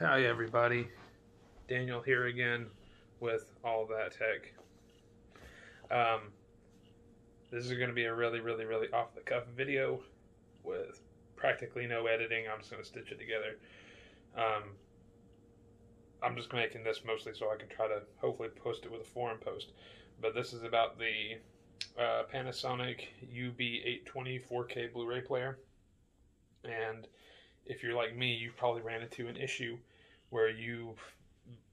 Hi, everybody. Daniel here again with All That Tech. Um, this is going to be a really, really, really off the cuff video with practically no editing. I'm just going to stitch it together. Um, I'm just making this mostly so I can try to hopefully post it with a forum post. But this is about the uh, Panasonic UB820 4K Blu ray player. And if you're like me, you've probably ran into an issue where you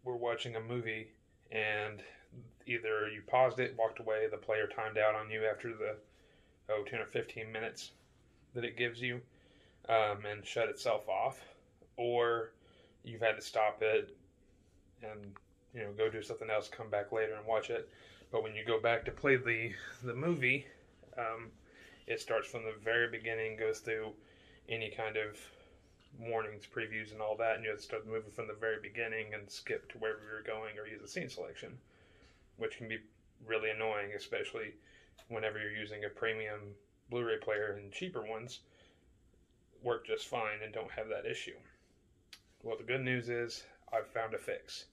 were watching a movie and either you paused it, walked away, the player timed out on you after the oh 10 or 15 minutes that it gives you um, and shut itself off, or you've had to stop it and you know go do something else, come back later and watch it. But when you go back to play the the movie, um, it starts from the very beginning, goes through any kind of warnings, previews, and all that, and you have to start moving from the very beginning and skip to wherever you're going or use a scene selection, which can be really annoying, especially whenever you're using a premium Blu-ray player and cheaper ones work just fine and don't have that issue. Well, the good news is I've found a fix,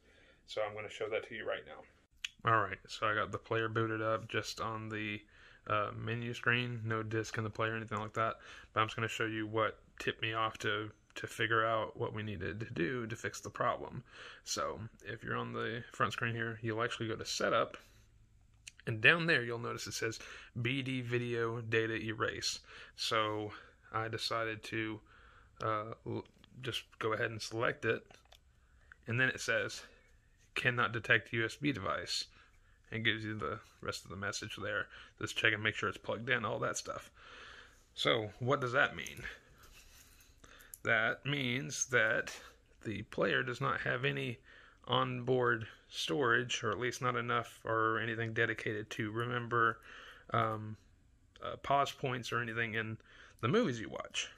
so I'm going to show that to you right now. All right, so I got the player booted up just on the uh, menu screen, no disk in the player, anything like that. But I'm just going to show you what tipped me off to to figure out what we needed to do to fix the problem. So if you're on the front screen here, you'll actually go to Setup, and down there you'll notice it says BD Video Data Erase. So I decided to uh, just go ahead and select it, and then it says cannot detect USB device. and gives you the rest of the message there. Just check and make sure it's plugged in, all that stuff. So, what does that mean? That means that the player does not have any onboard storage, or at least not enough or anything dedicated to remember um, uh, pause points or anything in the movies you watch.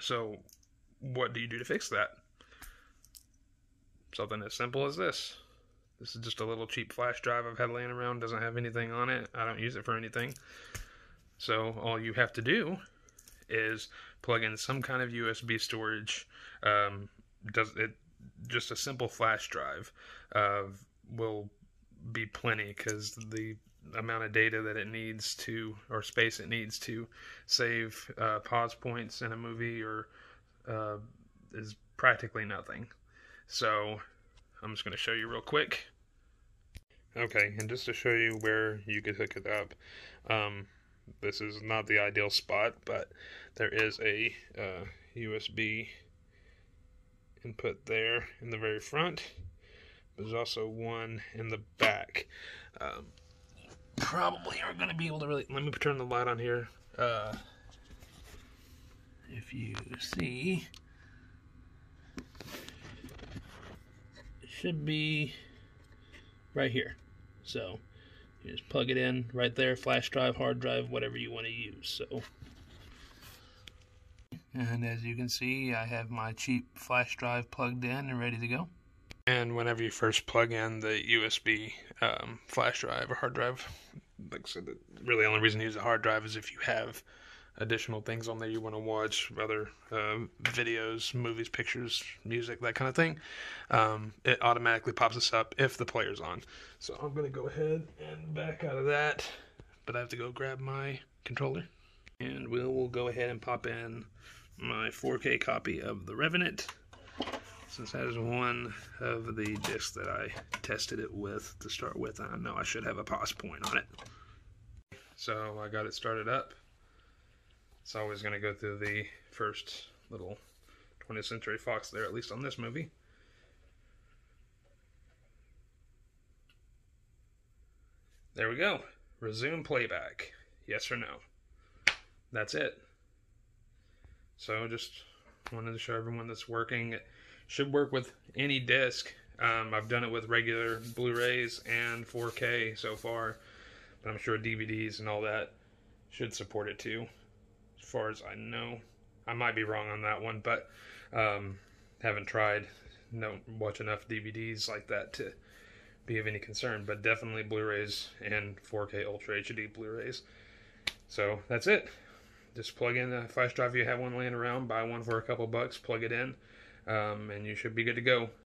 So, what do you do to fix that? Something as simple as this. This is just a little cheap flash drive I've had laying around, doesn't have anything on it. I don't use it for anything. So, all you have to do is plug in some kind of USB storage. Um, does it just a simple flash drive uh, will be plenty because the amount of data that it needs to or space it needs to save uh, pause points in a movie or uh, is practically nothing. So I'm just going to show you real quick. Okay, and just to show you where you could hook it up. Um, this is not the ideal spot, but there is a uh, USB input there in the very front. There's also one in the back. Um, probably aren't going to be able to really. Let me turn the light on here. Uh, if you see, it should be right here. So you just plug it in right there, flash drive, hard drive, whatever you want to use. So, and as you can see, I have my cheap flash drive plugged in and ready to go. And whenever you first plug in the USB um, flash drive or hard drive, like I said, really the only reason to use a hard drive is if you have additional things on there you want to watch, other uh, videos, movies, pictures, music, that kind of thing, um, it automatically pops us up if the player's on. So I'm going to go ahead and back out of that, but I have to go grab my controller. And we'll, we'll go ahead and pop in my 4K copy of The Revenant, since that is one of the discs that I tested it with to start with. I know I should have a pause point on it. So I got it started up it's always going to go through the first little 20th Century Fox there, at least on this movie. There we go. Resume playback. Yes or no. That's it. So just wanted to show everyone that's working. It should work with any disc. Um, I've done it with regular Blu-rays and 4K so far, but I'm sure DVDs and all that should support it too far as I know. I might be wrong on that one, but um, haven't tried. Don't watch enough DVDs like that to be of any concern. But definitely Blu-rays and 4K Ultra HD Blu-rays. So that's it. Just plug in a flash drive if you have one laying around. Buy one for a couple bucks. Plug it in. um, and you should be good to go.